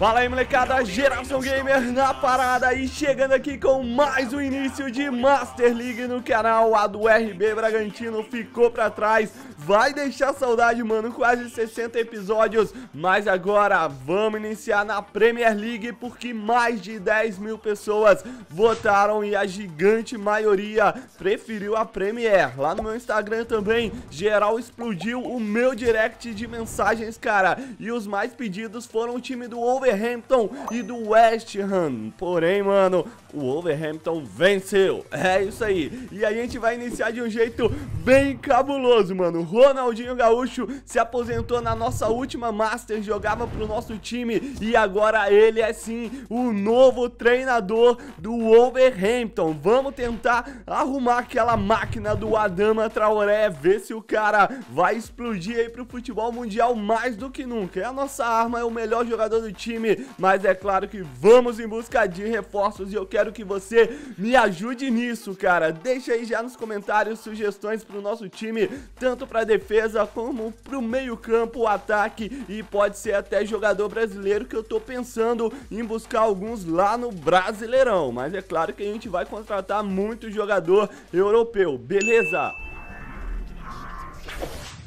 Fala aí molecada, Geração Gamer na parada e chegando aqui com mais um início de Master League no canal. A do RB Bragantino ficou pra trás, vai deixar saudade mano, quase 60 episódios. Mas agora vamos iniciar na Premier League porque mais de 10 mil pessoas votaram e a gigante maioria preferiu a Premier. Lá no meu Instagram também, geral explodiu o meu direct de mensagens cara. E os mais pedidos foram o time do Over Wolverhampton e do West Ham. Porém, mano, o Wolverhampton venceu. É isso aí. E a gente vai iniciar de um jeito bem cabuloso, mano. Ronaldinho Gaúcho se aposentou na nossa última Master, jogava pro nosso time e agora ele é sim o novo treinador do Wolverhampton. Vamos tentar arrumar aquela máquina do Adama Traoré, ver se o cara vai explodir aí pro futebol mundial mais do que nunca. É a nossa arma, é o melhor jogador do time, mas é claro que vamos em busca de reforços e eu quero que você me ajude nisso, cara. Deixa aí já nos comentários sugestões pro nosso time, tanto pra defesa como pro meio campo, ataque e pode ser até jogador brasileiro que eu tô pensando em buscar alguns lá no Brasileirão, mas é claro que a gente vai contratar muito jogador europeu, beleza?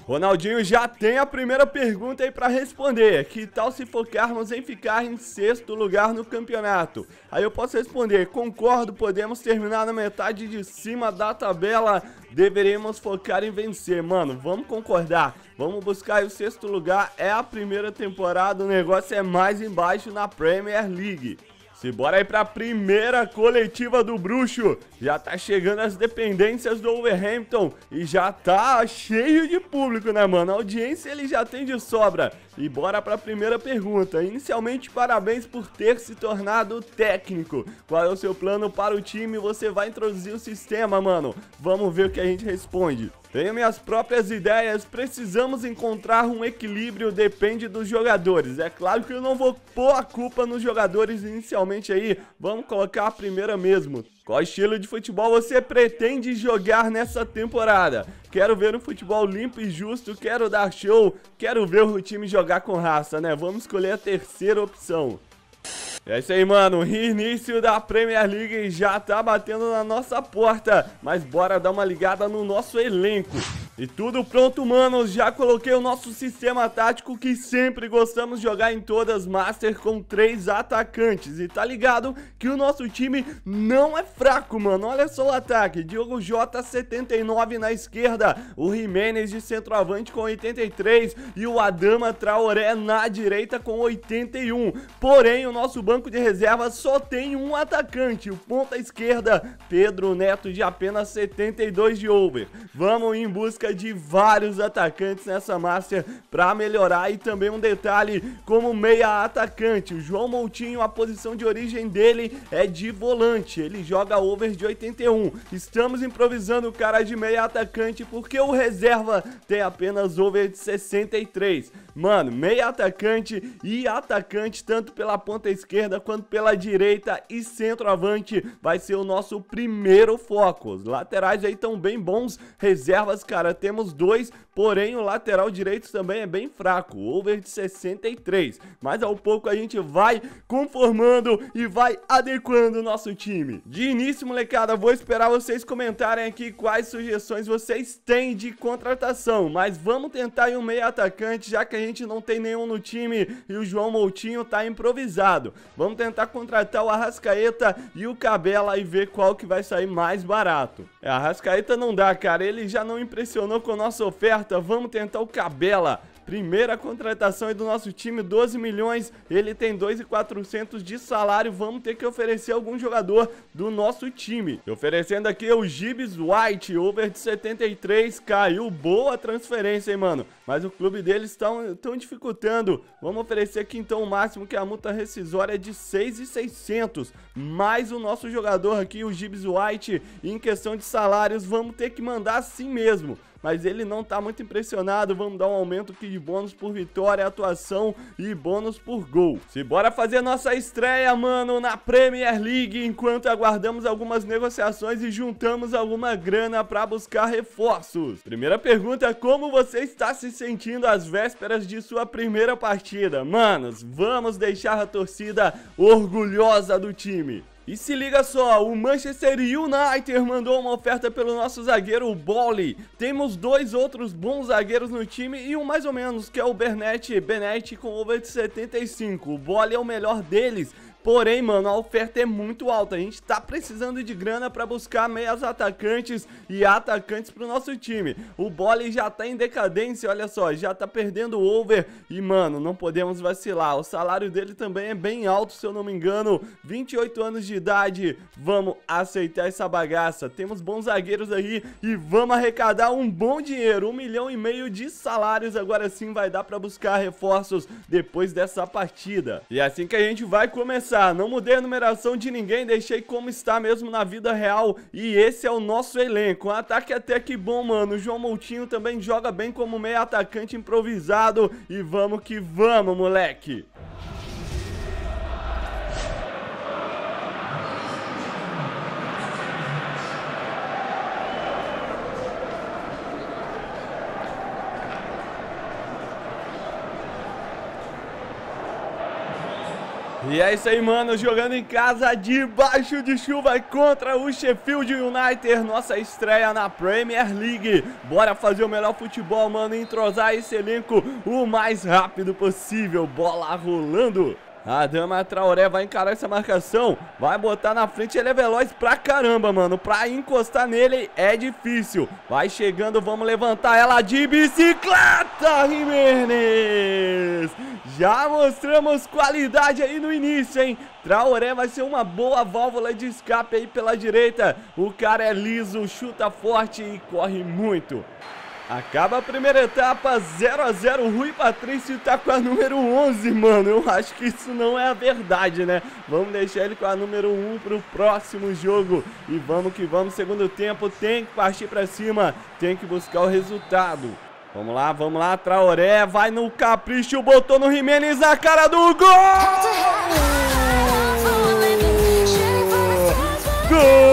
Ronaldinho já tem a primeira pergunta aí para responder. Que tal se focarmos em ficar em sexto lugar no campeonato? Aí eu posso responder: concordo, podemos terminar na metade de cima da tabela. Deveríamos focar em vencer, mano. Vamos concordar. Vamos buscar o sexto lugar. É a primeira temporada, o negócio é mais embaixo na Premier League. Se bora aí pra primeira coletiva do Bruxo. Já tá chegando as dependências do Wolverhampton e já tá cheio de público, né, mano? A audiência ele já tem de sobra. E bora pra primeira pergunta. Inicialmente, parabéns por ter se tornado técnico. Qual é o seu plano para o time? Você vai introduzir o sistema, mano. Vamos ver o que a gente responde. Tenho minhas próprias ideias, precisamos encontrar um equilíbrio, depende dos jogadores. É claro que eu não vou pôr a culpa nos jogadores inicialmente aí, vamos colocar a primeira mesmo. Qual estilo de futebol você pretende jogar nessa temporada? Quero ver um futebol limpo e justo, quero dar show, quero ver o time jogar com raça, né? Vamos escolher a terceira opção. É isso aí, mano. O início da Premier League já tá batendo na nossa porta. Mas bora dar uma ligada no nosso elenco. E tudo pronto, manos, já coloquei o nosso sistema tático que sempre gostamos de jogar em todas Master com três atacantes. E tá ligado que o nosso time não é fraco, mano, olha só o ataque. Diogo Jota 79 na esquerda, o Jimenez de centroavante com 83 E o Adama Traoré na direita com 81 Porém, o nosso banco de reserva só tem um atacante, o ponta esquerda, Pedro Neto de apenas 72 de over. Vamos em busca busca de vários atacantes nessa Master para melhorar e também um detalhe como meia atacante, o João Moutinho, a posição de origem dele é de volante, ele joga over de 81. Estamos improvisando o cara de meia atacante porque o reserva tem apenas over de 63. Mano, meia atacante e atacante tanto pela ponta esquerda quanto pela direita e centroavante vai ser o nosso primeiro foco. Os laterais aí estão bem bons, reservas, cara, temos dois, porém o lateral direito também é bem fraco, over de 63. Mas ao pouco a gente vai conformando e vai adequando o nosso time. De início, molecada, vou esperar vocês comentarem aqui quais sugestões vocês têm de contratação. Mas vamos tentar em um meio atacante, já que a gente não tem nenhum no time e o João Moutinho tá improvisado. Vamos tentar contratar o Arrascaeta e o Cabela e ver qual que vai sair mais barato. É, a Arrascaeta não dá, cara, ele já não impressionou com nossa oferta, vamos tentar o Cabela. Primeira contratação aí do nosso time, 12 milhões, ele tem 2,400 de salário, vamos ter que oferecer algum jogador do nosso time. Oferecendo aqui o Gibbs White, over de 73, caiu, boa transferência, hein, mano. Mas o clube deles estão dificultando. Vamos oferecer aqui então o máximo que a multa rescisória é de 6,600, mais o nosso jogador aqui, o Gibbs White, em questão de salários, vamos ter que mandar assim mesmo. Mas ele não tá muito impressionado. Vamos dar um aumento aqui de bônus por vitória, atuação e bônus por gol. Se bora fazer nossa estreia, mano, na Premier League, enquanto aguardamos algumas negociações e juntamos alguma grana para buscar reforços. Primeira pergunta, como você está se sentindo às vésperas de sua primeira partida? Manos, vamos deixar a torcida orgulhosa do time. E se liga só, o Manchester United mandou uma oferta pelo nosso zagueiro, o Bolly. Temos dois outros bons zagueiros no time e um mais ou menos, que é o Bernat, Benet com over de 75. O Bolly é o melhor deles, Porém, mano, a oferta é muito alta. A gente tá precisando de grana para buscar meias atacantes e atacantes pro nosso time. O Bolly já tá em decadência, olha só, já tá perdendo o over. E, mano, não podemos vacilar. O salário dele também é bem alto, se eu não me engano. 28 anos de idade. Vamos aceitar essa bagaça. Temos bons zagueiros aí e vamos arrecadar um bom dinheiro. Um milhão e meio de salários. Agora sim vai dar para buscar reforços depois dessa partida. E é assim que a gente vai começar não mudei a numeração de ninguém, deixei como está mesmo na vida real. E esse é o nosso elenco. Um ataque até que bom, mano. O João Moutinho também joga bem como meio atacante improvisado. E vamos que vamos, moleque. E é isso aí, mano, jogando em casa debaixo de chuva contra o Sheffield United, nossa estreia na Premier League. Bora fazer o melhor futebol, mano, entrosar esse elenco o mais rápido possível. Bola rolando. A Dama Traoré vai encarar essa marcação, vai botar na frente, ele é veloz pra caramba, mano. Pra encostar nele é difícil. Vai chegando, vamos levantar ela de bicicleta, Jimenez. Já mostramos qualidade aí no início, hein? Traoré vai ser uma boa válvula de escape aí pela direita. O cara é liso, chuta forte e corre muito. Acaba a primeira etapa, 0 a 0 Rui Patrício tá com a número 11, mano. Eu acho que isso não é a verdade, né? Vamos deixar ele com a número 1 pro próximo jogo. E vamos que vamos, segundo tempo, tem que partir pra cima, tem que buscar o resultado. Vamos lá, vamos lá, Traoré, vai no capricho, botou no Jimenez na cara do gol! Gol!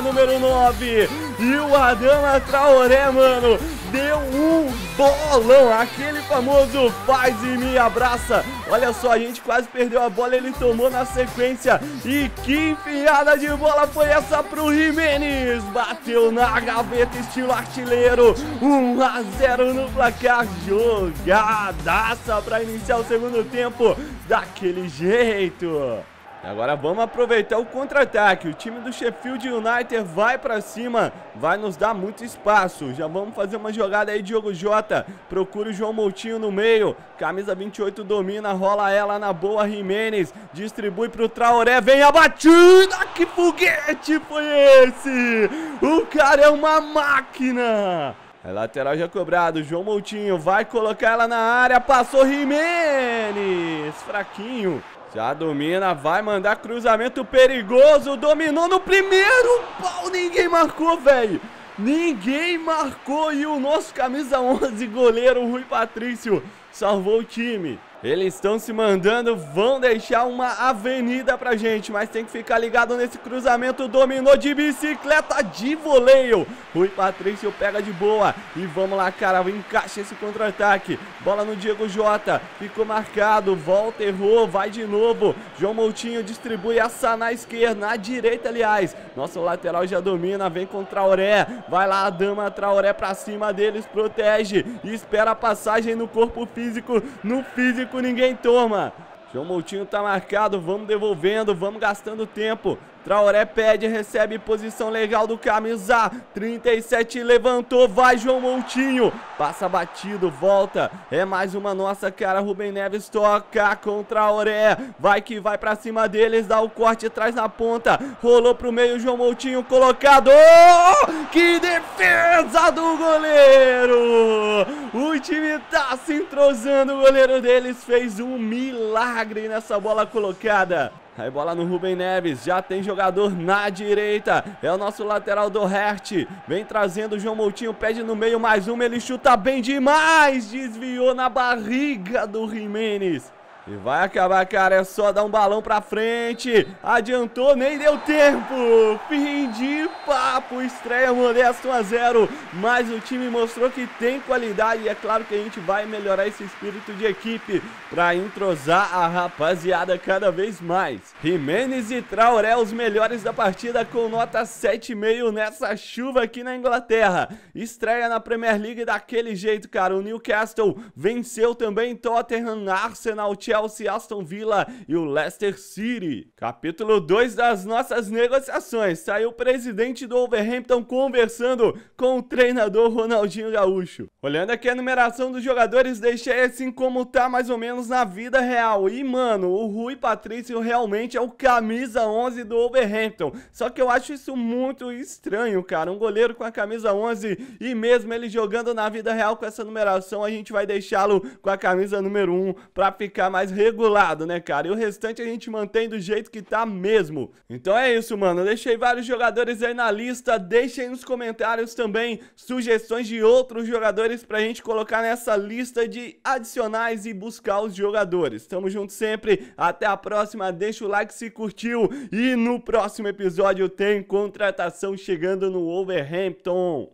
Número 9. E o Adama Traoré, mano, deu um bolão. Aquele famoso faz e me abraça. Olha só, a gente quase perdeu a bola, ele tomou na sequência. E que enfiada de bola foi essa pro Jimenez. Bateu na gaveta, estilo artilheiro. 1 a 0 no placar. Jogadaça para iniciar o segundo tempo daquele jeito. Agora vamos aproveitar o contra-ataque. O time do Sheffield United vai pra cima, vai nos dar muito espaço. Já vamos fazer uma jogada aí, Diogo Jota. Procura o João Moutinho no meio. Camisa 28 domina, rola ela na boa. Jimenez distribui pro Traoré. Vem a batida. Que foguete foi esse? O cara é uma máquina. É lateral já cobrado. João Moutinho vai colocar ela na área. Passou Jimenez. Fraquinho. Já domina, vai mandar cruzamento perigoso, dominou no primeiro pau, ninguém marcou, velho. Ninguém marcou e o nosso camisa 11 goleiro Rui Patrício salvou o time. Eles estão se mandando, vão deixar uma avenida pra gente, mas tem que ficar ligado nesse cruzamento. Dominou de bicicleta de voleio. Rui Patrício pega de boa. E vamos lá, cara, encaixa esse contra-ataque. Bola no Diego Jota, ficou marcado. Volta, errou, vai de novo. João Moutinho distribui essa na esquerda, na direita, aliás. Nosso lateral já domina, vem com Traoré. Vai lá, a dama Traoré pra cima deles, protege. Espera a passagem no corpo físico, no físico ninguém toma. João Moutinho tá marcado, vamos devolvendo, vamos gastando tempo. Traoré pede, recebe posição legal do camisa 37, levantou, vai João Moutinho, passa batido, volta, é mais uma nossa cara, Rubem Neves toca com Traoré, vai que vai pra cima deles, dá o corte, traz na ponta, rolou pro meio, João Moutinho colocado, oh, que defesa do goleiro, O time tá se entrosando. O goleiro deles fez um milagre nessa bola colocada. Aí bola no Rubem Neves, já tem jogador na direita, é o nosso lateral do Hert, vem trazendo o João Moutinho, pede no meio mais uma, ele chuta bem demais, desviou na barriga do Jimenez. E vai acabar, cara, é só dar um balão pra frente. Adiantou, nem deu tempo. Fim de papo, estreia modesto 1 a 0. Mas o time mostrou que tem qualidade e é claro que a gente vai melhorar esse espírito de equipe pra entrosar a rapaziada cada vez mais. Jimenez e Traoré, os melhores da partida com nota 7,5 nessa chuva aqui na Inglaterra. Estreia na Premier League daquele jeito, cara. O Newcastle venceu também Tottenham, Arsenal, Chelsea Chelsea, Aston Villa e o Leicester City. Capítulo 2 das nossas negociações. Saiu o presidente do Wolverhampton conversando com o treinador Ronaldinho Gaúcho. Olhando aqui a numeração dos jogadores, deixei assim como tá mais ou menos na vida real. E, mano, o Rui Patrício realmente é o camisa 11 do Wolverhampton. Só que eu acho isso muito estranho, cara. Um goleiro com a camisa 11 e mesmo ele jogando na vida real com essa numeração, a gente vai deixá-lo com a camisa número 1 pra ficar mais mais regulado, né, cara? E o restante a gente mantém do jeito que tá mesmo. Então é isso, mano. Eu deixei vários jogadores aí na lista. Deixem nos comentários também sugestões de outros jogadores pra gente colocar nessa lista de adicionais e buscar os jogadores. Tamo junto sempre. Até a próxima. Deixa o like se curtiu. E no próximo episódio tem contratação chegando no Wolverhampton.